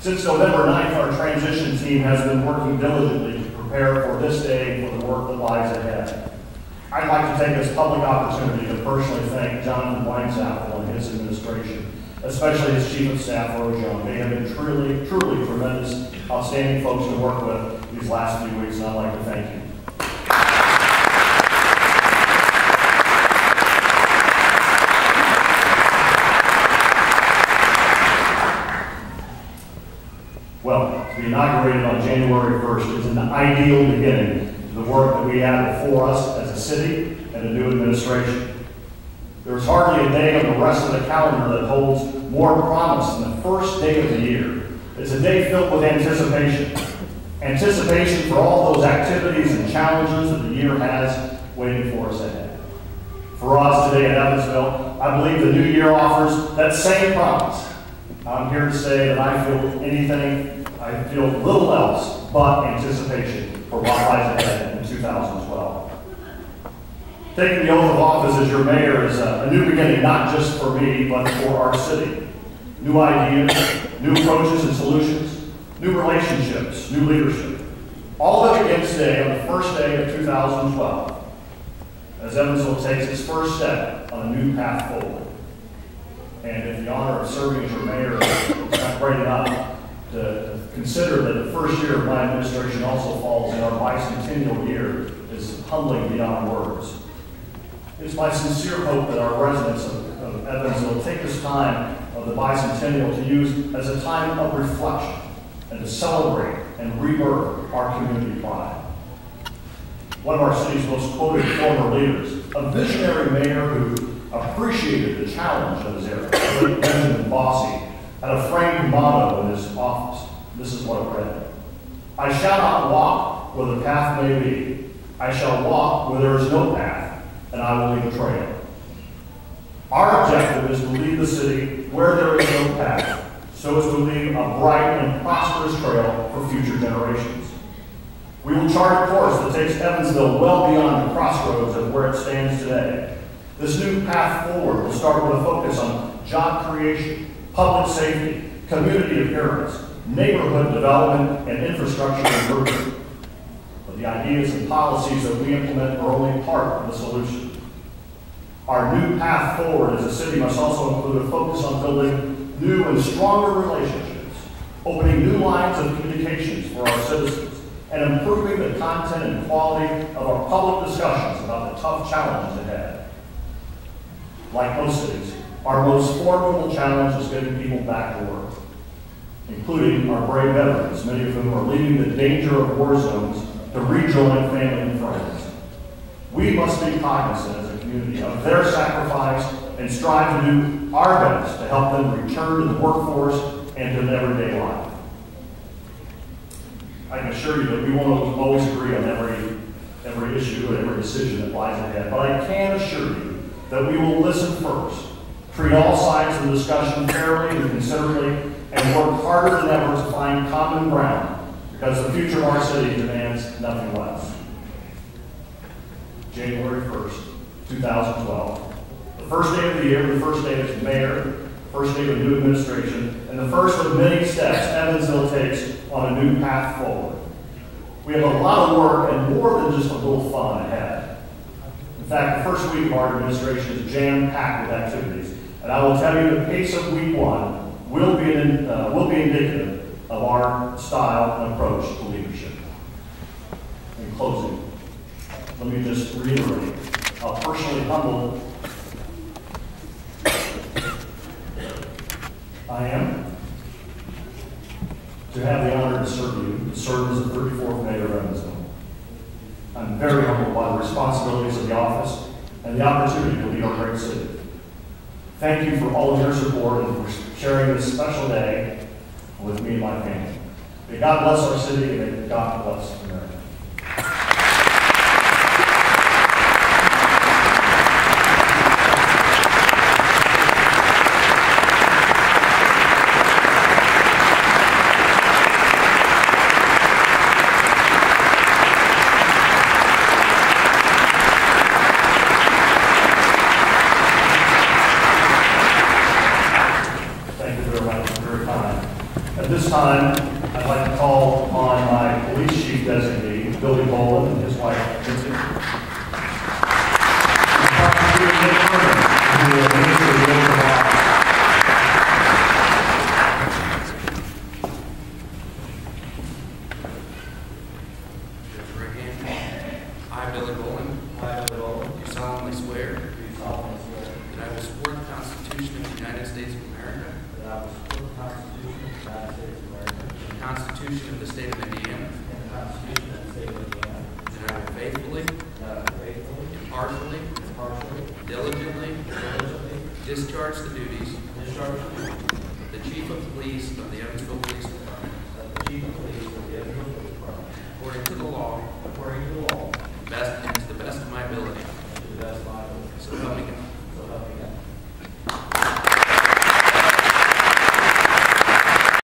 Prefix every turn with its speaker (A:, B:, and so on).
A: Since November 9th, our transition team has been working diligently to prepare for this day and for the work that lies ahead. I'd like to take this public opportunity to personally thank Jonathan Weinzapfel and his administration, especially his chief of staff, Rose Young. They have been truly, truly tremendous, outstanding folks to work with these last few weeks, and I'd like to thank you. Well, to be inaugurated January 1st is an ideal beginning to the work that we have before us as a city and a new administration. There's hardly a day on the rest of the calendar that holds more promise than the first day of the year. It's a day filled with anticipation. Anticipation for all those activities and challenges that the year has waiting for us ahead. For us today at Evansville, I believe the new year offers that same promise. I'm here to say that I feel anything, I feel little else but anticipation for what lies ahead in 2012. Taking the oath of office as your mayor is a, a new beginning, not just for me, but for our city. New ideas, new approaches and solutions, new relationships, new leadership. All that begins today on the first day of 2012 as Evansville takes its first step on a new path forward. And in the honor of serving as your mayor is not great enough consider that the first year of my administration also falls in our bicentennial year is humbling beyond words. It is my sincere hope that our residents of, of will take this time of the bicentennial to use as a time of reflection and to celebrate and rebirth our community pride. One of our city's most quoted former leaders, a visionary mayor who appreciated the challenge of his era, Benjamin Bosse, had a framed motto in his office. This is what it read. I shall not walk where the path may be. I shall walk where there is no path, and I will leave a trail. Our objective is to leave the city where there is no path, so as to leave a bright and prosperous trail for future generations. We will chart a course that takes Evansville well beyond the crossroads of where it stands today. This new path forward will start with a focus on job creation, public safety, community appearance, neighborhood development, and infrastructure improvement. But the ideas and policies that we implement are only part of the solution. Our new path forward as a city must also include a focus on building new and stronger relationships, opening new lines of communications for our citizens, and improving the content and quality of our public discussions about the tough challenges ahead. Like most cities, our most formidable challenge is getting people back to work, including our brave veterans, many of whom are leaving the danger of war zones to rejoin family and friends. We must be cognizant as a community of their sacrifice and strive to do our best to help them return to the workforce and to an everyday life. I can assure you that we won't always agree on every, every issue and every decision that lies ahead, but I can assure you that we will listen first, treat all sides of the discussion fairly and considerately, and work harder than ever to find common ground because the future of our city demands nothing less. January 1st, 2012. The first day of the year, the first day as mayor, first day of a new administration, and the first of many steps Evansville takes on a new path forward. We have a lot of work and more than just a little fun ahead. In fact, the first week of our administration is jam-packed with activities, and I will tell you the pace of week one will be, an, uh, will be indicative of our style and approach to leadership. In closing, let me just reiterate how personally humbled I am to have the honor to serve you, to serve as the 34th mayor of Evansville. I'm very humbled by the responsibilities of the office and the opportunity to lead our great city. Thank you for all of your support and for sharing this special day with me and my family. May God bless our city and may God bless America. Thank you very much for your time. At this time, I'd like to call on my police chief designee, Billy Bolin, and his wife, Vincent. And Prosecutor Nick Hermann, who will administer the oath of office.
B: Raise your right hand. I, Billy Bolin,
C: I, Billy Bolin,
B: do solemnly swear
C: do solemnly swear
B: that I will support the Constitution of the United States of America,
C: that I will support the Constitution of the United States of America
B: the Constitution of the State of Indiana,
C: and the Constitution of the State of Indiana,
B: and I will faithfully,
C: that will faithfully,
B: impartially,
C: impartially,
B: diligently
C: diligently
B: discharge the duties
C: discharge the duties
B: of the Chief of Police of the Evansville Police Department.
C: of the Chief of Police of the Evansville Police Department.
B: According to the law.
C: According to the law.
B: Best and to the best of my ability.
C: and to the best of my ability.
B: So help me God.